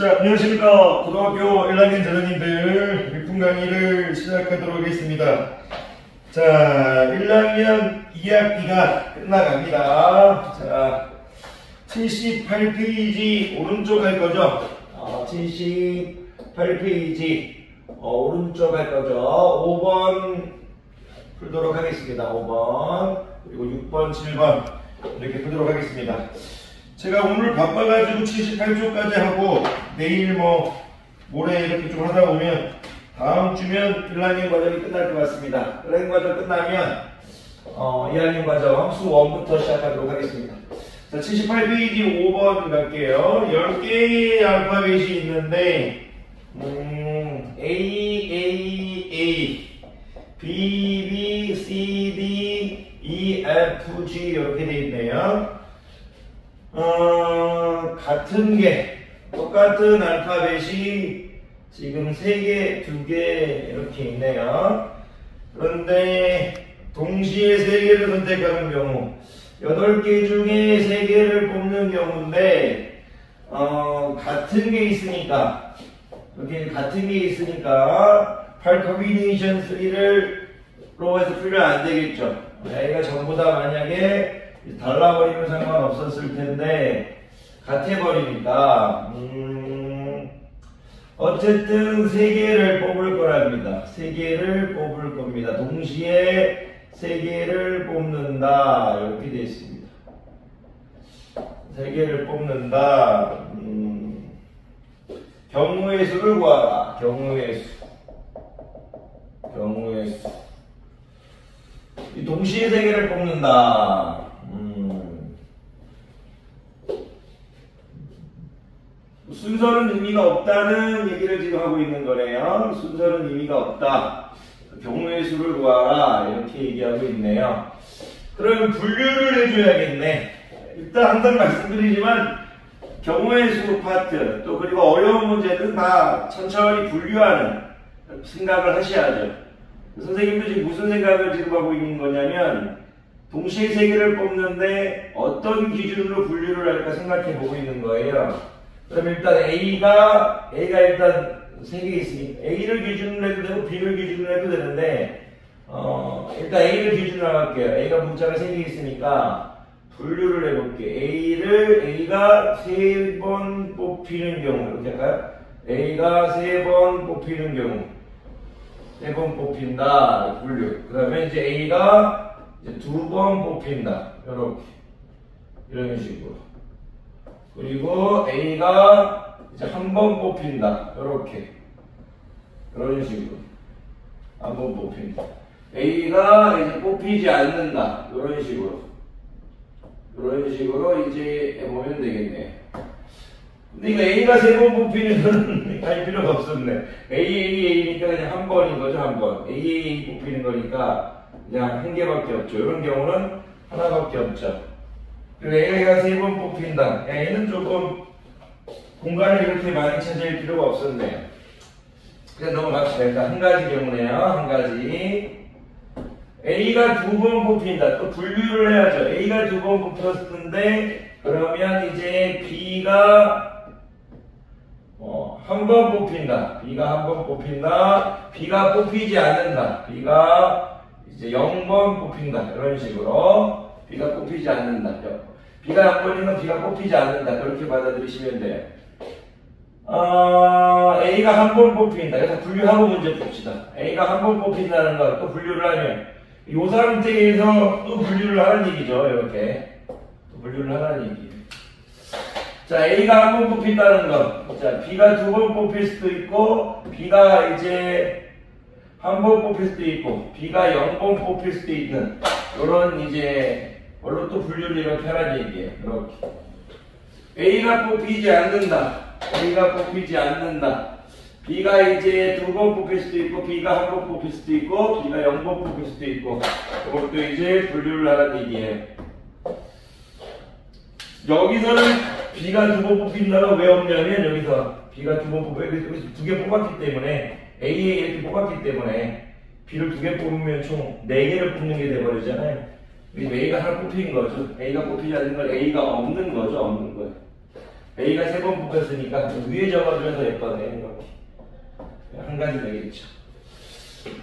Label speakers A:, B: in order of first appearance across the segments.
A: 자, 안녕하십니까. 고등학교 1학년 전원님들 1분 강의를 시작하도록 하겠습니다. 자, 1학년 2학기가 끝나갑니다. 자, 78페이지 오른쪽 할 거죠? 어, 78페이지 어, 오른쪽 할 거죠? 5번 풀도록 하겠습니다. 5번 그리고 6번, 7번 이렇게 풀도록 하겠습니다. 제가 오늘 바빠가지고 78조까지 하고 내일 뭐 모레 이렇게 좀 하다 보면 다음 주면 1학년 과정이 끝날 것 같습니다. 1학년 과정 끝나면 어, 2학년 과정 수 1부터 시작하도록 하겠습니다. 자, 78페이지 5번 갈게요. 10개의 알파벳이 있는데 음, A, A, A, B, B, C, D, E, F, G 이렇게 돼 있네요. 어, 같은 게 똑같은 알파벳이 지금 3개, 2개 이렇게 있네요. 그런데 동시에 3개를 선택하는 경우 8개 중에 3개를 뽑는 경우인데 어, 같은 게 있으니까 여기 같은 게 있으니까 8 커비네이션 3를 로 해서 풀면 안 되겠죠. A가 전부 다 만약에 달라버리면 상관없었을 텐데 같아버리니까 음, 어쨌든 세 개를 뽑을 거랍니다. 세 개를 뽑을 겁니다. 동시에 세 개를 뽑는다 이렇게 되어 있습니다. 세 개를 뽑는다. 음, 경우의 수를 구하라. 경우의 수. 경우의 수. 이 동시에 세 개를 뽑는다. 음. 순서는 의미가 없다는 얘기를 지금 하고 있는 거네요. 순서는 의미가 없다. 경우의 수를 구하라. 이렇게 얘기하고 있네요. 그러면 분류를 해줘야겠네. 일단 항상 말씀드리지만 경우의 수 파트 또 그리고 어려운 문제는 다 천천히 분류하는 생각을 하셔야죠. 선생님도 지금 무슨 생각을 지금 하고 있는 거냐면 동시에 세 개를 뽑는데 어떤 기준으로 분류를 할까 생각해 보고 있는 거예요. 그럼 일단 A가 A가 일단 세개 있으니까 A를 기준으로 해도 되고 B를 기준으로 해도 되는데 어, 일단 A를 기준으로 할게요. A가 문자가 세개 있으니까 분류를 해볼게요. A를 A가 세번 뽑히는 경우 이렇게 할까요? A가 세번 뽑히는 경우 세번 뽑힌다 분류. 그러면 이제 A가 두번 뽑힌다. 이렇게 이런 식으로. 그리고 A가 이제 한 번 뽑힌다. 이렇게 이런 식으로 한 번 뽑힌다. A가 이제 뽑히지 않는다. 이런 식으로 이런 식으로 이제 해보면 되겠네. 근데 이거 A가 세 번 뽑히는 건할 필요가 없었네. A, A, A니까 그냥 한 번인 거죠, 한 번. A, A 뽑히는 거니까 그냥 한 개밖에 없죠. 이런 경우는 하나밖에 없죠. 그리고 A가 세 번 뽑힌다. A는 조금 공간을 이렇게 많이 차지할 필요가 없었네요. 그냥 넘어갑시다. 일단 한 가지 경우네요. 한 가지. A가 두 번 뽑힌다. 또 분류를 해야죠. A가 두 번 뽑혔는데 그러면 이제 B가 어, 한 번 뽑힌다. B가 한 번 뽑힌다. B가 뽑히지 않는다. B가 이제 0번 뽑힌다. 이런 식으로 B가 뽑히지 않는다. B가 한 번이면 B가 뽑히지 않는다. 그렇게 받아들이시면 돼요. 어, A가 한 번 뽑힌다. 그래서 분류하고 문제 풉시다. A가 한 번 뽑힌다는 걸또 분류를 하면 이 상태에서 또 분류를 하는 얘기죠. 이렇게. 또 분류를 하는 얘기예요. 자, A가 한 번 뽑힌다는 것. 자, B가 두 번 뽑힐 수도 있고, B가 이제 한 번 뽑힐 수도 있고, B가 0번 뽑힐 수도 있는, 이런 이제, 뭘로 또 분류를 이렇게 하라는 얘기예요. 이렇게. A가 뽑히지 않는다. A가 뽑히지 않는다. B가 이제 두 번 뽑힐 수도 있고, B가 한 번 뽑힐 수도 있고, B가 0번 뽑힐 수도 있고, 이것도 이제 분류를 하라는 얘기예요. 여기서는 B가 두 번 뽑힌다가 왜 없냐면 여기서 B가 두 번 뽑아 여기서 두개 뽑았기 때문에 A에 이렇게 뽑았기 때문에 B를 두 개 뽑으면 총 네 개를 뽑는 게 돼버리잖아요. A가 하나 뽑힌 거죠. A가 뽑히지 않는 건 A가 없는 거죠. 없는 거예요. A가 세 번 뽑혔으니까 위에 적어주면 더 예뻐요. 한 가지 되겠죠.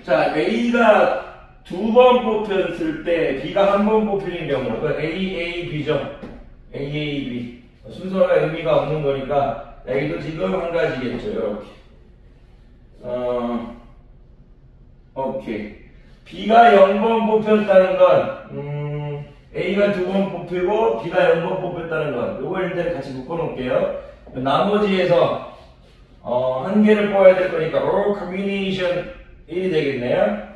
A: 자, A가 두 번 뽑혔을 때 B가 한 번 뽑히는 경우, 그 A, A, B죠. A, A, B. 순서가 의미가 없는 거니까 A도 지금 한 가지겠죠. 이렇게. 어, 오케이. B가 0번 뽑혔다는 건, 음, A가 두 번 뽑히고 B가 0번 뽑혔다는 건, 요거 일단 같이 묶어놓을게요. 나머지에서, 어, 한 개를 뽑아야 될 거니까, or combination 1이 되겠네요.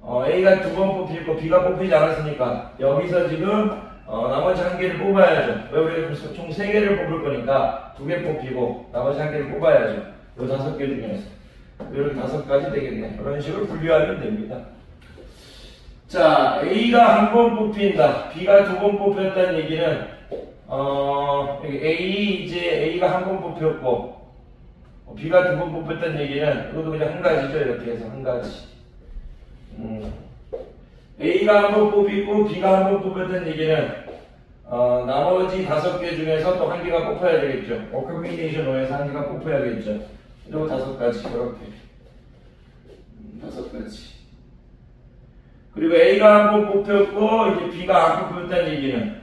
A: 어, A가 두 번 뽑히고 B가 뽑히지 않았으니까, 여기서 지금, 어, 나머지 한 개를 뽑아야죠. 왜 우리가 총 세 개를 뽑을 거니까, 두 개 뽑히고, 나머지 한 개를 뽑아야죠. 요 다섯 개 중에서. 이런 다섯 가지 되겠네. 그런 식으로 분류하면 됩니다. 자, A가 한 번 뽑힌다. B가 두 번 뽑혔다는 얘기는, 어, A, 이제 A가 한 번 뽑혔고, 어, B가 두 번 뽑혔다는 얘기는, 이것도 그냥 한 가지죠. 이렇게 해서 한 가지. 음. A가 한 번 뽑히고, B가 한 번 뽑혔다는 얘기는, 어, 나머지 다섯 개 중에서 또 한 개가 뽑혀야 되겠죠. 어커미네이션 5에서 한 개가 뽑혀야겠죠. 이거 다섯 가지, 이렇게. 음, 다섯 가지. 그리고 A가 한 번 뽑혔고 이제 B가 안 뽑혔다는 얘기는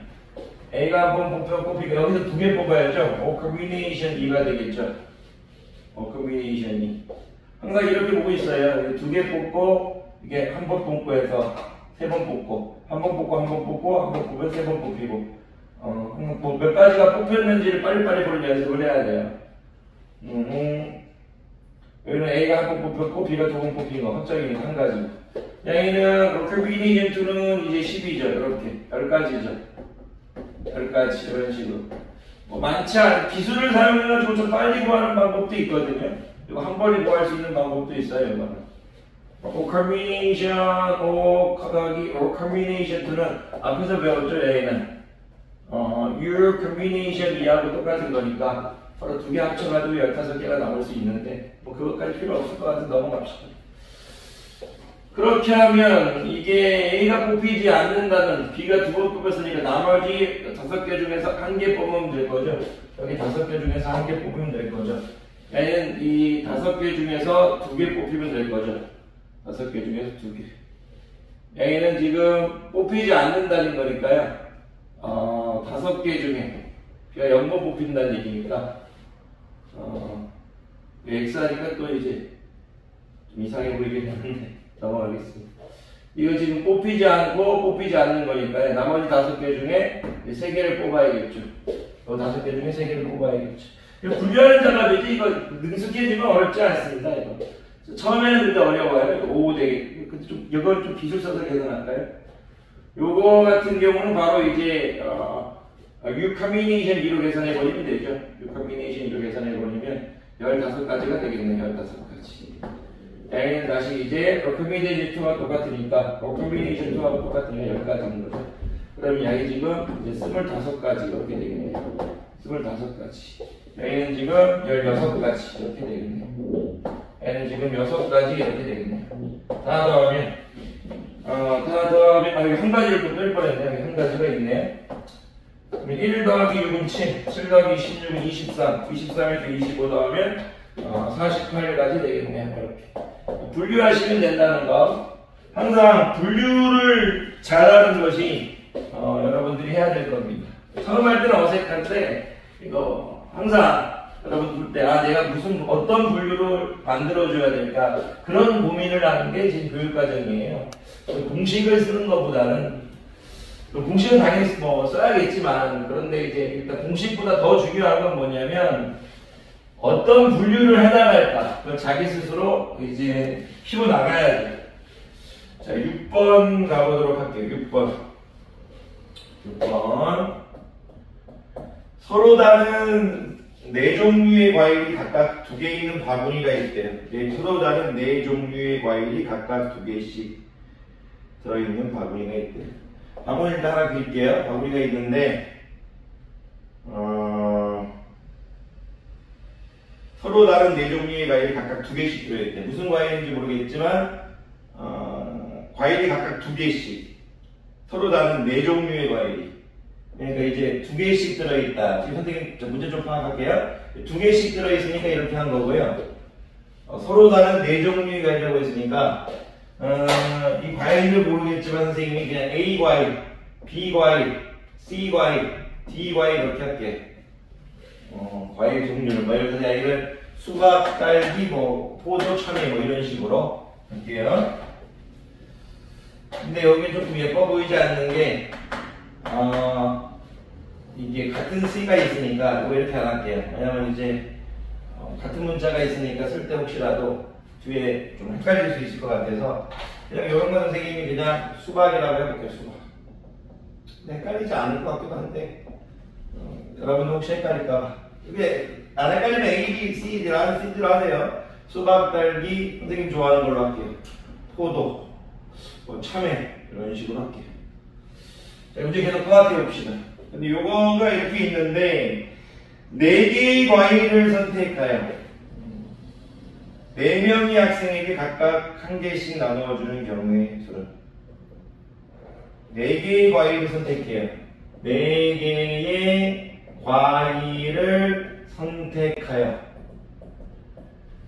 A: A가 한 번 뽑혔고 B가 여기서 두 개 뽑아야죠. 어, combination 2가 되겠죠. 어, combination 2. 항상 이렇게 보고 있어요. 두 개 뽑고 이게 한 번 뽑고 해서 세 번 뽑고 한 번 뽑고 한 번 뽑고 한 번 뽑으면 세번 뽑히고 어, 뭐 몇 가지가 뽑혔는지를 빨리빨리 볼 연습을 해야 돼요. 음, 여기는 A가 한 번 뽑혔고 B가 두 번 뽑힌 거 확정이 한 가지. 여기는 combination 2는 이제 10이죠. 이렇게 10가지죠. 10가지 이런 식으로. 뭐 많지 않은 기술을 사용해가지고 좀 빨리 구하는 방법도 있거든요. 이거 한 번에 구할 수 있는 방법도 있어요. 이거는. 오 combination, 오 가기, 오 combination 2는 앞에서 배웠죠. A는. 어, your combination 2하고 똑같은 거니까 바로 두 개 합쳐가지고 15개가 나올 수 있는데 뭐 그것까지 필요 없을 것 같아서 넘어갑시다. 그렇게 하면 이게 A가 뽑히지 않는다는 B가 두 번 뽑혔으니까 나머지 다섯 개 중에서 한 개 뽑으면 될 거죠. 여기 다섯 개 중에서 한 개 뽑으면 될 거죠. A는 이 다섯 개 중에서 두 개 뽑히면 될 거죠. 다섯 개 중에서 두 개. A는 지금 뽑히지 않는다는 거니까요. 어, 다섯 개 중에 B가 0번 뽑힌다는 얘기니까 어, X하니까 또 이제 좀 이상해 보이긴 하는데 넘어가겠습니다. 이거 지금 뽑히지 않고 뽑히지 않는 거니까 나머지 다섯 개 중에 세 개를 뽑아야겠죠. 그 다섯 개 중에 세 개를 뽑아야겠죠. 이거 분류하는 작업이지 이거 능숙해지면 어렵지 않습니다. 이거. 처음에는 근데 어려워요. 이거 5 되게. 근데 좀 이걸 좀 기술 써서 계산할까요? 요거 같은 경우는 바로 이제 어, 유커미네이션 2로 계산해 버리면 되죠. 유커미네이션 2로 계산해 버리면 15가지가 되겠네요. 15가지. A는 다시 이제 recombination 2와 똑같으니까 recombination 2하고 똑같으니까 10가지인 거죠. 그러면 양이 지금 이제 25가지 이렇게 되겠네요. 25가지. A는 지금 16가지 이렇게 되겠네요. N은 지금 6가지 이렇게 되겠네요. 다 더하면 어, 다 더하면 아, 여기 한 가지를 또 뺄 뻔했네요. 여기 한 가지가 있네. 그럼 1 더하기 6은 7, 7 더하기 16은 23, 23에서 25 더하면 어, 48가지 되겠네요. 이렇게. 분류하시면 된다는 거. 항상 분류를 잘하는 것이 어, 여러분들이 해야 될 겁니다. 처음 할 때는 어색한데 이거 항상 여러분 볼 때 아 내가 무슨 어떤 분류를 만들어줘야 될까 그런 고민을 하는 게 지금 교육 과정이에요. 공식을 쓰는 것보다는 공식은 당연히 뭐 써야겠지만 그런데 이제 일단 공식보다 더 중요한 건 뭐냐면 어떤 분류를 해나갈까? 그걸 자기 스스로 이제 키워 나가야 돼. 자, 6번 가보도록 할게요. 6번. 6번. 서로 다른 네 종류의 과일이 각각 두 개 있는 바구니가 있대요. 네, 서로 다른 네 종류의 과일이 각각 두 개씩 들어있는 바구니가 있대요. 바구니 일단 하나 그릴게요. 바구니가 있는데, 어, 서로 다른 네 종류의 과일이 각각 두 개씩 들어있대. 무슨 과일인지 모르겠지만, 어, 과일이 각각 두 개씩. 서로 다른 네 종류의 과일이. 그러니까 이제 두 개씩 들어있다. 지금 선생님 저 문제 좀 파악할게요. 두 개씩 들어있으니까 이렇게 한 거고요. 어, 서로 다른 네 종류의 과일이라고 했으니까 어, 이 과일을 모르겠지만 선생님이 그냥 A 과일, B 과일, C 과일, D 과일 이렇게 할게. 어, 과일 종류를 뭐 예를 들어 이걸 수박, 딸기, 뭐 포도, 참외 뭐 이런 식으로 할게요. 근데 여기 조금 예뻐 보이지 않는 게 어, 이게 같은 C가 있으니까 뭐 이렇게 안 할게요. 왜냐면 이제 어, 같은 문자가 있으니까 쓸 때 혹시라도 뒤에 좀 헷갈릴 수 있을 것 같아서 그냥 이런 거 선생님이 그냥 수박이라고 해볼게요. 수박. 헷갈리지 않을 것 같기도 한데 어, 여러분 혹시 헷갈릴까 이게 안 헷갈리면 A, B, C, D라 C로 하세요. 수박, 딸기 선생님 좋아하는 걸로 할게요. 포도, 뭐 참외 이런 식으로 할게요. 자, 문제 계속 파악해 봅시다. 근데 요거가 이렇게 있는데 네 개의 과일을 선택하여 네 명의 학생에게 각각 한 개씩 나누어주는 경우의 수는 네 개의 과일을 선택해요. 네 개의 과일을 선택하여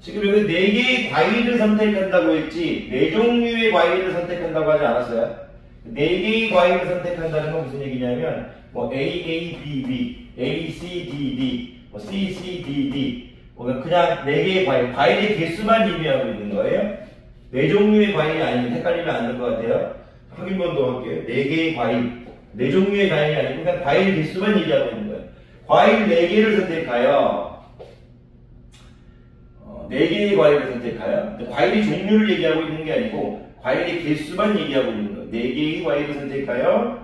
A: 지금 여기 네 개의 과일을 선택한다고 했지 네 종류의 과일을 선택한다고 하지 않았어요? 네 개의 과일을 선택한다는 건 무슨 얘기냐면 뭐 A, A, B, B, A, C, D, D, 뭐 C, C, D, D 뭐 그냥 네 개의 과일, 과일의 개수만 의미하고 있는 거예요. 네 종류의 과일이 아니면 헷갈리면 안 될 것 같아요. 확인 번도 할게요. 네 개의 과일, 네 종류의 과일이 아니고 그냥 과일 개수만 얘기하고 있는 거예요. 과일 네 개를 선택하여 어, 네 개의 과일을 선택하여 과일의 종류를 얘기하고 있는 게 아니고 과일의 개수만 얘기하고 있는 거예요. 네 개의 과일을 선택하여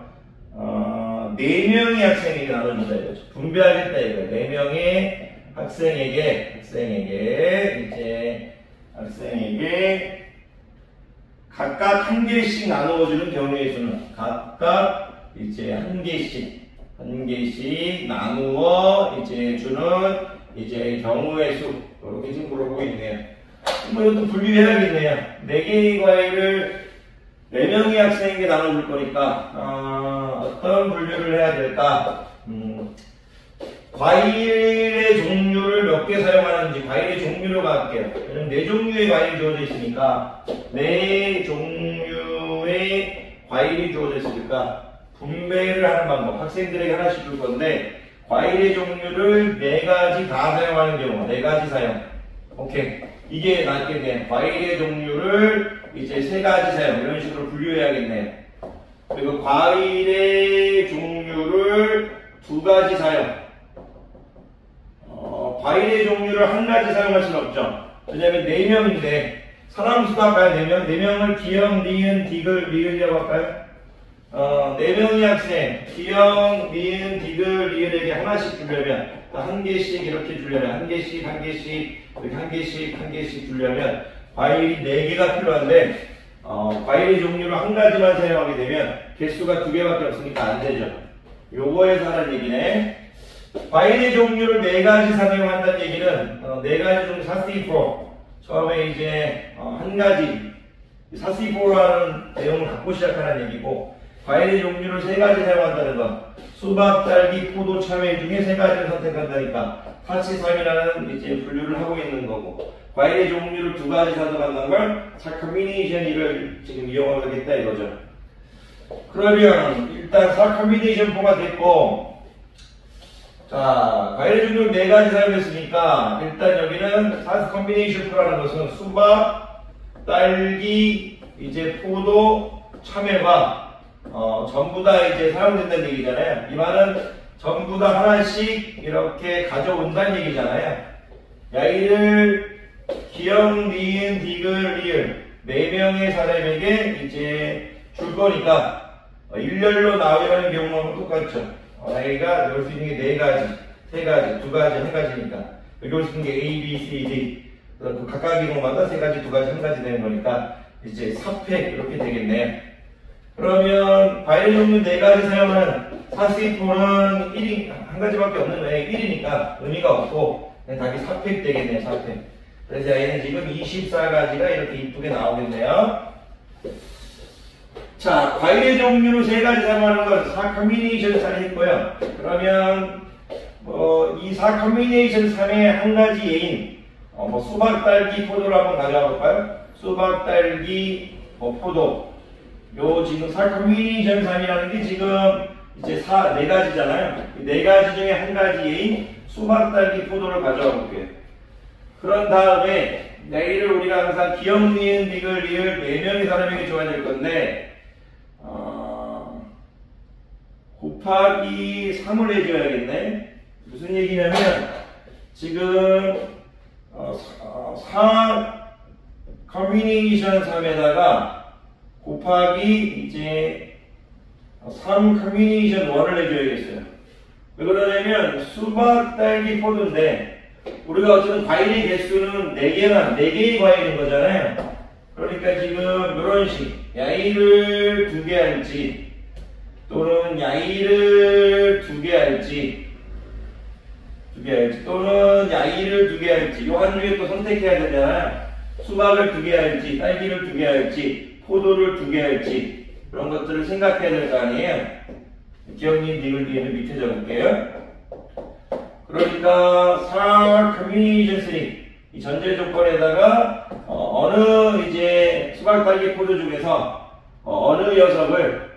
A: 어, 네 명의 학생에게 나눠준다 이거죠. 분배하겠다 이거예요. 네 명의 학생에게 학생에게 이제 학생에게 각각 한 개씩 나누어주는 경우의 수는 각각 이제 한 개씩 한 개씩 나누어 이제 주는 이제 경우의 수 이렇게 지금 물어보고 있네요. 뭐 이것도 분류해야겠네요. 네 개의 과일을 네 명의 학생에게 나눠줄 거니까 어, 떤 분류를 해야 될까? 음, 과일의 종류를 몇 개 사용하는지 과일의 종류로 갈게요. 네 종류의 과일이 주어져 있으니까 네 종류의 과일이 주어져 있으니까 분배를 하는 방법. 학생들에게 하나씩 줄 건데 과일의 종류를 네 가지 다 사용하는 경우 네 가지 사용. 오케이. 이게 낫겠네. 과일의 종류를 이제 세 가지 사용 이런 식으로 분류해야겠네. 그리고 과일의 종류를 두 가지 사용. 어, 과일의 종류를 한 가지 사용할 수는 없죠. 왜냐면 네 명인데 사람 수가 아까요? 네 명, 네 명을 기영, 니은, 디귿, 리을이라고 할까요? 어, 네 명의 학생, 기영, 니은, 디귿, 리을에게 하나씩 주려면 한 개씩 이렇게 주려면 한 개씩, 한 개씩, 이렇게 한 개씩, 한 개씩 주려면 과일이 네 개가 필요한데 어, 과일의 종류를 한 가지만 사용하게 되면 개수가 두 개밖에 없으니까 안 되죠. 요거에서 하는 얘기네. 과일의 종류를 네 가지 사용한다는 얘기는 어, 네 가지 중 사시포 처음에 이제 어, 한 가지 사시포라는 내용을 갖고 시작하는 얘기고 과일의 종류를 세 가지 사용한다는 건 수박, 딸기, 포도, 참외 중에 세 가지를 선택한다니까 사치삼이라는 이제 분류를 하고 있는 거고 과일의 종류를 두 가지 사용한다는 걸 사커미네이션을 지금 이용하겠다 이거죠. 그러면 일단 사커미네이션 포가 됐고 자, 과일 종류 네 가지 사용했으니까 일단 여기는 사스 컨비네이션 프라는 것은 수박, 딸기, 이제 포도, 참외가 어, 전부 다 이제 사용된다는 얘기잖아요. 이 말은 전부 다 하나씩 이렇게 가져온다는 얘기잖아요. 야이를 기영, 니은, 디귿, 리을 네 명의 사람에게 이제 줄 거니까 어, 일렬로 나오는 경우는 똑같죠. A가 넣을 수 있는 게 네 가지, 세 가지, 두 가지, 한 가지니까. 여기 올 수 있는 게 A, B, C, D. 그 각각 이동마다 세 가지, 두 가지, 한 가지 되는 거니까 이제 4팩 이렇게 되겠네. 그러면 과일 종류 네 가지 사용하는 사시포는 1인, 한 가지밖에 없는 거예요. 1이니까 의미가 없고 답이 4팩 되겠네요, 4팩. 그래서 얘는 지금 24가지가 이렇게 이쁘게 나오겠네요. 자, 과일의 종류는 세 가지 사용하는 건 4커뮤니케이션 3이 했고요. 그러면 뭐, 이 4커뮤니케이션 3의 한 가지 예인, 어, 뭐, 수박, 딸기, 포도를 한번 가져와 볼까요? 수박, 딸기, 뭐, 포도. 요 지금 4커뮤니케이션 3이라는 게 지금 이제 4, 네 가지잖아요. 이네 가지 중에 한 가지 예인, 수박, 딸기, 포도를 가져와 볼게요. 그런 다음에 내일을 우리가 항상 기억, 니은, 디귿, 리을 네 명의 사람에게 줘야 될 건데 어, 곱하기 3을 해줘야겠네. 무슨 얘기냐면 지금 어, 어, 4 커뮤니케이션 3에다가 곱하기 이제 3 커뮤니케이션 1을 해줘야겠어요. 왜 그러냐면 수박, 딸기, 포도인데 우리가 어쨌든 과일의 개수는 4개나 4개의 과일인 거잖아요. 그러니까 지금 이런 식 야이를 두개 할지 또는 야이를 두 개 할지 두 개 할지 또는 야이를 두 개 할지 요 한 중에 또 선택해야 되잖아요. 수박을 두 개 할지 딸기를 두 개 할지 포도를 두 개 할지 그런 것들을 생각해야 될 거 아니에요. 기억님 니을 뒤에는 밑에 적을게요. 그러니까 사 커뮤니케이션 3, 이 전제 조건에다가 어, 느 이제 수박 딸기 포도 중에서 어, 느 녀석을 어,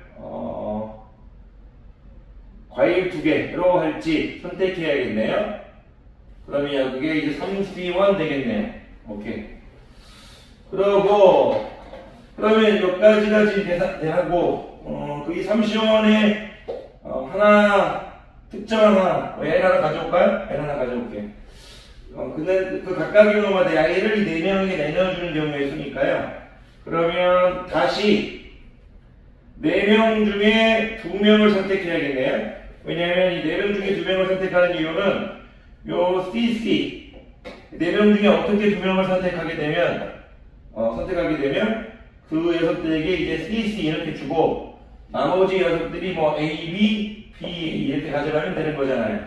A: 과일 두 개로 할지 선택해야겠네요. 그러면 그게 이제 3C1 되겠네요. 오케이. 그러고 그러면 몇 가지가 지금 대하고 어, 그이 3C1에 어, 하나 특정 하나, 뭐얘 하나 가져올까요? 얘 하나 가져올게. 어, 근데 그 각각의 경우마다 양해를 이네 명에게 내려주는 경우가 있으니까요. 그러면 다시 네명 중에 두 명을 선택해야겠네요. 왜냐하면 이 네 명 중에 두 명을 선택하는 이유는 요 CC 네 명 중에 어떻게 두 명을 선택하게 되면 어, 선택하게 되면 그 녀석들에게 이제 CC 이렇게 주고 나머지 녀석들이 뭐 A, B, B 이렇게 가져가면 되는 거잖아요.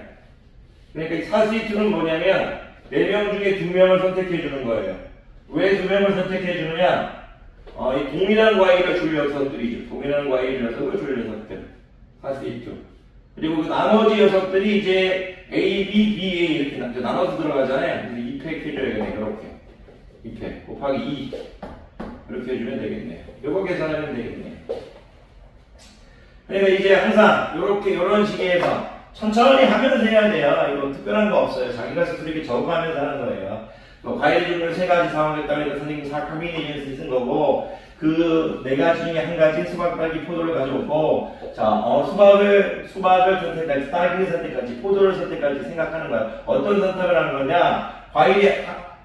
A: 그러니까 이 사스이트는 뭐냐면 4명 중에 2명을 선택해 주는 거예요. 왜 2명을 선택해 주느냐? 어, 이 동일한 과일을 줄 녀석들이죠. 동일한 과일 녀석을 줄 녀석들. 사스이트. 그리고 그 나머지 녀석들이 이제 A, B, B, A 이렇게 나눠서 들어가잖아요. 그래서 2팩 해줘야겠네. 그렇게. 2팩 곱하기 2. 이렇게 해주면 되겠네요. 요거 계산하면 되겠네요. 그러니까 이제 항상 이렇게 이런 식에서 천천히 하면서 해야 돼요. 이거 특별한 거 없어요. 자기가 스스로 이렇게 적응하면서 하는 거예요. 뭐 과일 종류 세 가지 상황했다고 해서 선생님 사 커뮤니케이션스 쓴 거고 그 네 가지 중에 한 가지 수박, 딸기, 포도를 가져오고 자 어, 수박을 수박을 선택할지 딸기를 선택할지 포도를 선택할지 생각하는 거야. 어떤 선택을 하는 거냐? 과일이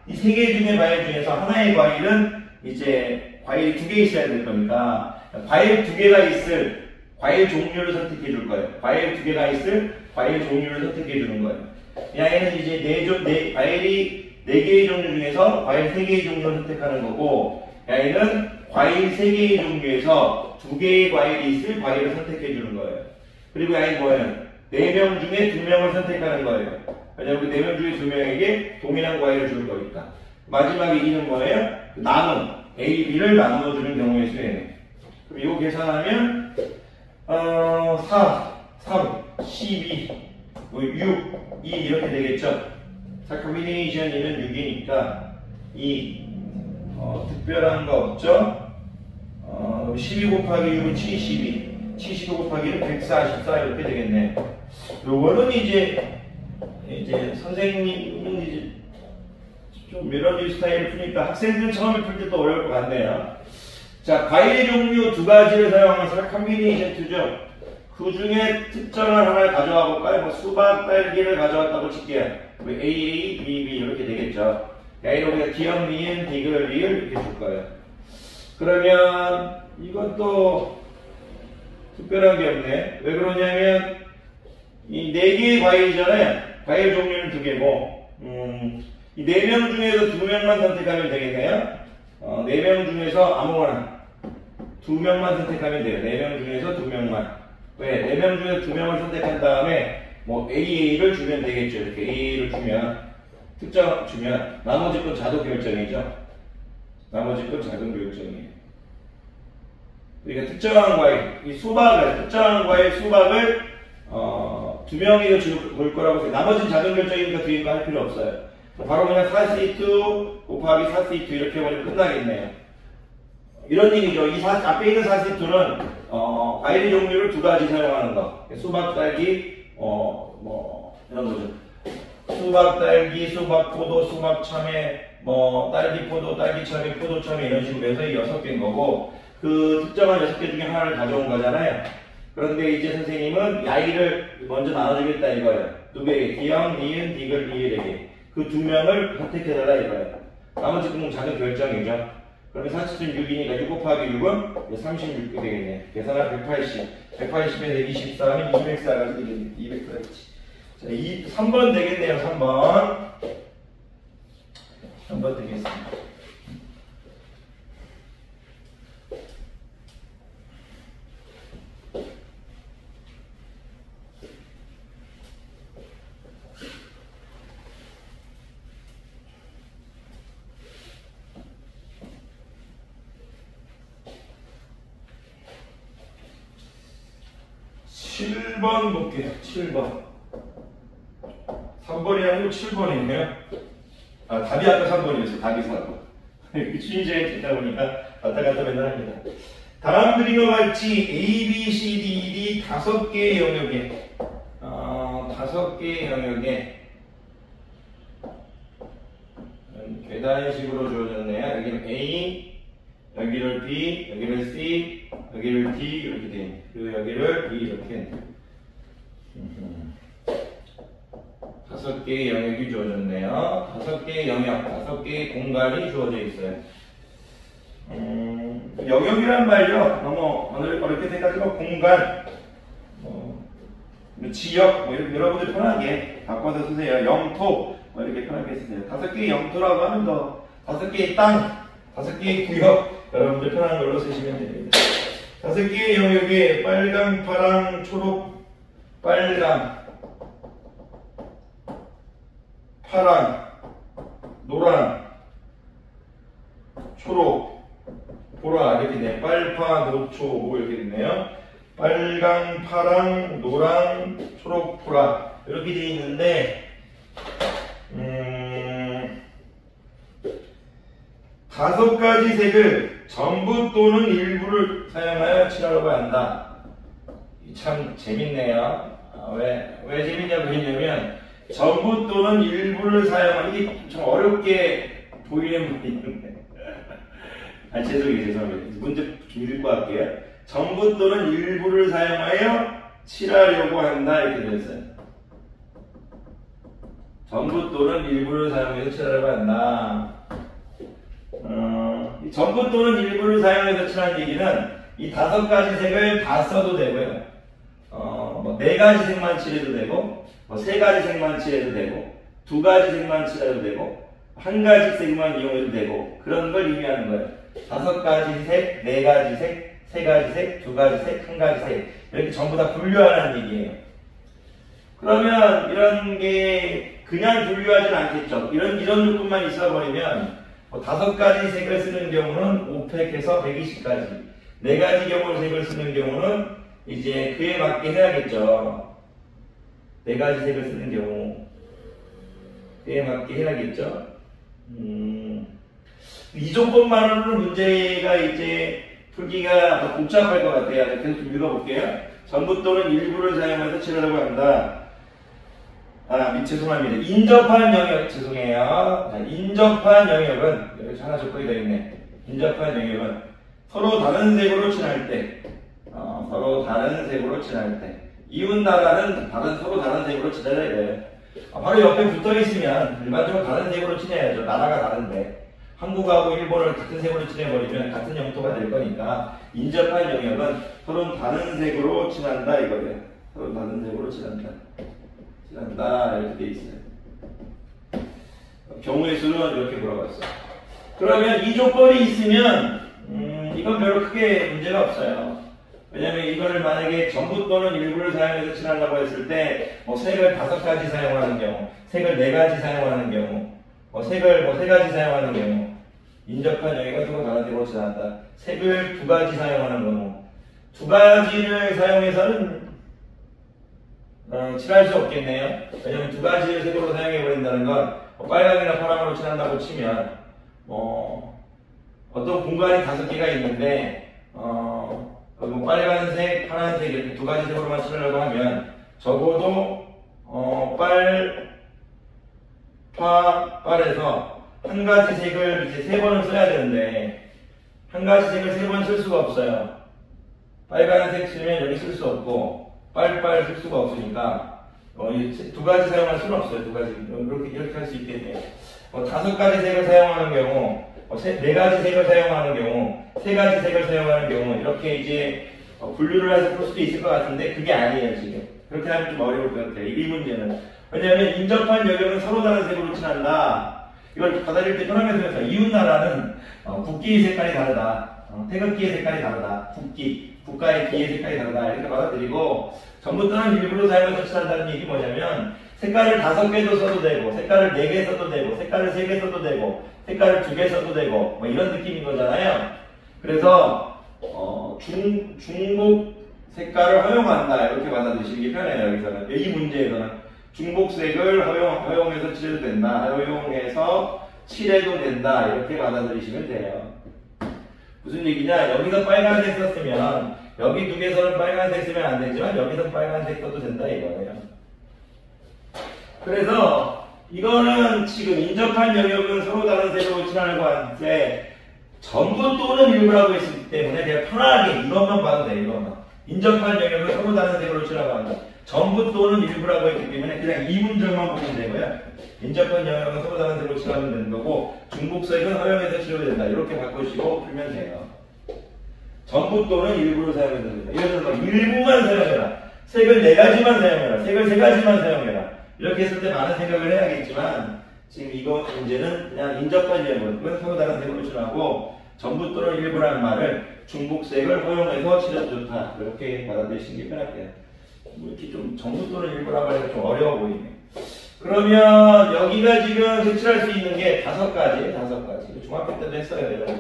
A: 이 세 개 중에 과일 중에서 하나의 과일은 이제 과일이 두개 있어야 될 거니까 과일 두 개가 있을 과일 종류를 선택해 줄 거예요. 과일 두 개가 있을 과일 종류를 선택해 주는 거예요. 이 아이는 이제 네, 종, 네, 과일이 네 개의 종류 중에서 과일 세 개의 종류를 선택하는 거고, 이 아이는 과일 세 개의 종류에서 두 개의 과일이 있을 과일을 선택해 주는 거예요. 그리고 이 아이는 뭐예요? 네명 중에 두 명을 선택하는 거예요. 왜냐면 그네명 중에 두 명에게 동일한 과일을 줄 거니까. 마지막에 이는 뭐예요? 그 남은 A, B를 나누어 주는 경우의 수예요. 그럼 이거 계산하면 어, 4, 3, 12, 뭐 6, 2 이렇게 되겠죠. 자, 커뮤니케이션 1은 6이니까 2, 어, 특별한 거 없죠. 어, 12 곱하기 6은 72, 75 곱하기 1은 144 이렇게 되겠네. 요거는 이제 이제 선생님은 이제 좀 멜로디 스타일을 푸니까 학생들 처음에 풀 때 또 어려울 것 같네요. 자, 과일 종류 두 가지를 사용해서 combination two죠. 그 중에 특정한 하나를 가져와 볼까요? 뭐 수박, 딸기를 가져왔다고 칠게요. 뭐 A, A, B, B 이렇게 되겠죠. A로 그냥 기억, 니은, 디귿, 리을 이렇게 줄 거예요. 그러면 이것도 특별한 게 없네. 왜 그러냐면 이 네 개의 과일이잖아요. 과일 종류는 두 개고 음, 이 네 명 중에서 두 명만 선택하면 되겠네요. 어, 네 명 중에서 아무거나 두 명만 선택하면 돼요. 네 명 중에서 두 명만. 왜? 네 명 중에 두 명을 선택한 다음에 뭐 AA를 주면 되겠죠. 이렇게 AA를 주면 특정 주면 나머지 건 자동 결정이죠. 나머지 건 자동 결정이에요. 그러니까 특정한 과일, 이 수박을, 특정한 과일 수박을, 어, 두 명이 줄 거라고 해서 나머지는 자동 결정이니까 뒤에 거할 필요 없어요. 바로 그냥 4C2 곱하기 4C2 이렇게 해버리면 끝나겠네요. 이런 얘기죠. 이 사, 앞에 있는 4C2는, 어, 과일 종류를 두 가지 사용하는 거. 수박, 딸기, 어, 뭐, 이런 거죠. 수박, 딸기, 수박, 포도, 수박, 참외, 뭐, 딸기, 포도, 딸기, 참외, 포도, 참외 이런 식으로 해서 여섯 개인 거고, 그 특정한 여섯 개 중에 하나를 가져온 거잖아요. 그런데 이제 선생님은 야이를 먼저 나눠주겠다 이거예요. 두 개, 기영, 니은, 디글, 리을에게. 그 두 명을 선택해달라 이거예요. 나머지 공은 자는 결정이죠. 그러면 40은 6이니까 6 곱하기 6은 36이 되겠네. 계산하 180. 180에서 24면 204가 되겠네. 200 그렇지. 자, 이 3번 되겠네요. 3번. 3번 되겠습니다. 7번 볼게요. 7번. 3번이 아니고 7번이네요. 아, 답이 아까 3번이었어요. 답이 4번. 취임제에 듣다 보니까 왔다 갔다 맨날 합니다. 다음 그림과 같이 A, B, C, D, E, D 다섯 개의 영역에 어, 다섯 개의 영역에 계단식으로 주어졌네요. 여기는 A, 여기를 B, 여기를 C, 여기를 D 이렇게 돼. 그리고 여기를 B 이렇게. 다섯 개의 영역이 주어졌네요. 다섯 개의 영역, 다섯 개의 공간이 주어져 있어요. 음, 영역이란 말이요. 너무 오늘 어렵게 생각하지만 공간, 뭐, 지역, 뭐 여러분들 편하게 바꿔서 쓰세요. 영토, 뭐 이렇게 편하게 쓰세요. 다섯 개의 영토라고 하면 더 다섯 개의 땅, 다섯 개의 구역, 여러분들 편한 걸로 쓰시면 됩니다. 다섯 개의 영역에 빨강, 파랑, 초록, 빨강, 파랑, 노랑, 초록, 보라 이렇게 돼. 빨파, 노초, 뭐 이렇게 됐네요. 빨강, 파랑, 노랑, 초록, 보라 이렇게 돼 있는데 음, 다섯 가지 색을 전부 또는 일부를 사용하여 칠하려고 한다. 참 재밌네요. 아, 왜, 왜 재밌냐고 했냐면 전부 또는 일부를 사용하는 이게 좀 어렵게 보이는 문제인데. 아, 죄송해요, 죄송해요. 문제 좀 읽고 할게요. 전부 또는 일부를 사용하여 칠하려고 한다. 이렇게 됐어요. 전부 또는 일부를 사용해서 칠하려고 한다. 어, 전부 또는 일부를 사용해서 칠하는 얘기는 이 다섯 가지 색을 다 써도 되고요. 어, 뭐 네 가지 색만 칠해도 되고, 뭐 세 가지 색만 칠해도 되고, 두 가지 색만 칠해도 되고, 한 가지 색만 이용해도 되고, 그런 걸 의미하는 거예요. 다섯 가지 색, 네 가지 색, 세 가지 색, 두 가지 색, 한 가지 색. 이렇게 전부 다 분류하라는 얘기예요. 그러면 이런 게 그냥 분류하진 않겠죠. 이런, 이런 조건만 있어 버리면, 뭐 다섯 가지 색을 쓰는 경우는 5팩에서 120가지, 네 가지 경우 색을 쓰는 경우는 이제 그에 맞게 해야겠죠. 네 가지 색을 쓰는 경우 그에 맞게 해야겠죠. 음, 이 조건만으로는 문제가 이제 풀기가 더 복잡할 것 같아요. 계속 좀 읽어볼게요. 전부 또는 일부를 사용해서 칠하려고 한다. 아, 미, 죄송합니다. 인접한 영역, 죄송해요. 자, 인접한 영역은, 여기 하나 조건이 되어 있네. 인접한 영역은 서로 다른 색으로 칠할 때, 어, 서로 다른 색으로 칠할 때, 이웃 나라는 다른, 서로 다른 칠해야 돼요. 아, 바로 옆에 붙어 있으면 일반적으로 다른 색으로 칠해야죠. 나라가 다른데. 한국하고 일본을 같은 색으로 칠해버리면 같은 영토가 될 거니까 인접한 영역은 서로 다른 색으로 칠한다 이거예요. 서로 다른 색으로 칠한다. 칠한다 이렇게 돼 있어요. 경우의 수는 이렇게 물어봤어. 그러면 이 조건이 있으면 음, 이건 별로 크게 문제가 없어요. 왜냐면 이거를 만약에 전부 또는 일부를 사용해서 칠한다고 했을 때, 뭐 색을 다섯 가지 사용하는 경우, 색을 네 가지 사용하는 경우, 뭐 색을 뭐 세 가지 사용하는 경우, 인접한 영역은 서로 다른 색으로 칠한다. 색을 두 가지 사용하는 경우 두 가지를 사용해서는 어, 칠할 수 없겠네요. 왜냐면 두 가지를 색으로 사용해 버린다는 건 뭐 빨강이나 파랑으로 칠한다고 치면 뭐 어떤 공간이 다섯 개가 있는데 어, 뭐 빨간색, 파란색 이렇게 두 가지 색으로만 칠하려고 하면 적어도 어, 빨, 파, 빨에서 한 가지 색을 이제 세 번을 써야 되는데 한 가지 색을 세 번 쓸 수가 없어요. 빨간색 쓰면 여기 쓸 수 없고 빨빨 쓸 수가 없으니까 어, 이두 가지 사용할 수는 없어요. 두 가지 이렇게 이렇게 할 수 있겠네요. 어, 다섯 가지 색을 사용하는 경우, 어, 세, 네 가지 색을 사용하는 경우, 세 가지 색을 사용하는 경우 이렇게 이제 어, 분류를 해서 풀 수도 있을 것 같은데 그게 아니에요 지금. 그렇게 하면 좀 어려울 것 같아요. 이 문제는 왜냐하면 인접한 영역은 서로 다른 색으로 칠한다. 이걸 받아들일 때 생각해서 이웃 나라는 어, 국기의 색깔이 다르다. 어, 태극기의 색깔이 다르다. 국기, 국가의 기의 색깔이 다르다. 이렇게 받아들이고 전부터는 일부러 사용해서 칠한다는 얘기 뭐냐면 색깔을 다섯 개도 써도 되고 색깔을 네 개 써도 되고 색깔을 세 개 써도 되고 색깔을 두 개 써도 되고 뭐 이런 느낌인 거잖아요. 그래서 어, 중 중복 색깔을 허용한다 이렇게 받아들이시는 게 편해요 여기서는 이 문제에서는 중복색을 허용 허용해서 칠해도 된다 허용해서 칠해도 된다 이렇게 받아들이시면 돼요. 무슨 얘기냐? 여기서 빨간색 썼으면 여기 두 개 서는 빨간색 쓰면 안 되지만 여기서 빨간색 써도 된다 이거예요. 그래서 이거는 지금 인접한 영역은 서로 다른 색으로 칠하려고 하는데 전부 또는 일부라고 했기 때문에 내가 편하게 이것만 봐도 돼 이것만 인접한 영역은 서로 다른 칠하고 한다. 전부 또는 일부라고 했기 때문에 그냥 이 문장만 보면 되고요. 인접한 영역은 서로 다른 색으로 칠하면 되는 거고 중복색은 허용해서 칠해야 된다. 이렇게 바꾸시고 풀면 돼요. 전부 또는 일부를 사용해야 됩니다. 예를 들어서 일부만 사용해라. 색을 네 가지만 사용해라. 색을 세 가지만 사용해라. 이렇게 했을 때 많은 생각을 해야겠지만 지금 이거 문제는 그냥 인접한 영역은 서로 다른 색으로 칠하고 전부 또는 일부라는 말을 중복색을 허용해서 칠해도 좋다. 이렇게 받아들이시는 게 편할게요. 뭐 이렇게 좀 전부 또는 일부라고 하니까 좀 어려워 보이네. 그러면 여기가 지금 색칠할 수 있는 게 다섯 가지, 다섯 가지. 중학교 때도 했어요, 거.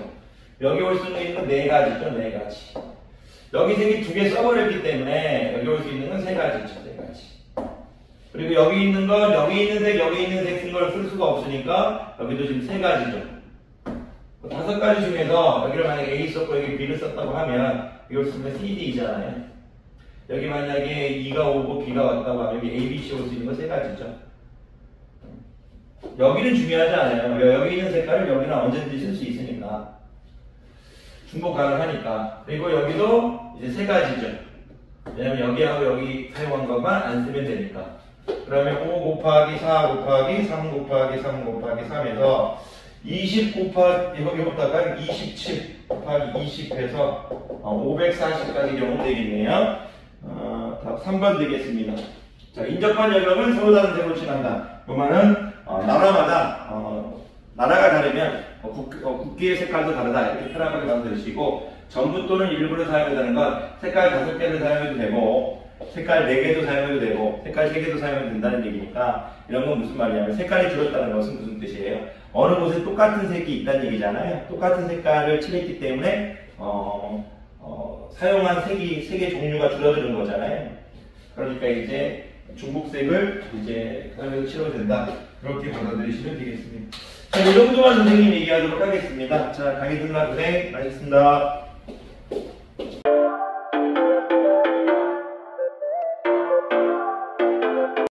A: 여기 올 수 있는 건 네 가지죠, 네 가지. 여기 색이 두 개 써버렸기 때문에 여기 올 수 있는 건 세 가지죠, 네 가지. 그리고 여기 있는 건 여기 있는 색, 여기 있는 색 쓴 걸 쓸 수가 없으니까 여기도 지금 세 가지죠. 그 다섯 가지 중에서 여기를 만약에 A 썼고 여기 B를 썼다고 하면 이걸 쓰면 CD이잖아요. 여기 만약에 E가 오고 B가 왔다고 하면 여기 A, B, C 올 수 있는 건세 가지죠. 여기는 중요하지 않아요. 여기 있는 색깔을 여기는 언제든지 쓸 수 있으니까. 중복 가능하니까. 그리고 여기도 이제 세 가지죠. 왜냐면 여기하고 여기 사용한 것만 안 쓰면 되니까. 그러면 5 곱하기 4 곱하기 3 곱하기 3 곱하기 3에서 20 곱하기 이거 이거다가 27 곱하기 20 해서 540까지 경우 되겠네요. 어, 답 3번 되겠습니다. 자, 인접한 영역은 서로 다른 색으로 칠한다. 그 말은 어, 나라마다 어, 나라가 다르면 어, 국, 어, 국 기의 색깔도 다르다 이렇게 편하게 만들으시고 전부 또는 일부를 사용한다는 건 색깔 다섯 개를 사용해도 되고 색깔 네 개도 사용해도 되고 색깔 세 개도 사용해도 된다는 얘기니까 이런 건 무슨 말이냐면 색깔이 줄었다는 것은 무슨 뜻이에요? 어느 곳에 똑같은 색이 있다는 얘기잖아요. 똑같은 색깔을 칠했기 때문에 어, 어, 사용한 색이 색의 종류가 줄어드는 거잖아요. 그러니까 이제 중복색을 이제 사용해서 칠해도 된다. 그렇게 받아들이시면 되겠습니다. 자, 이 정도만 선생님 얘기하도록 하겠습니다. 자, 강의 듣나 고생 많으셨습니다.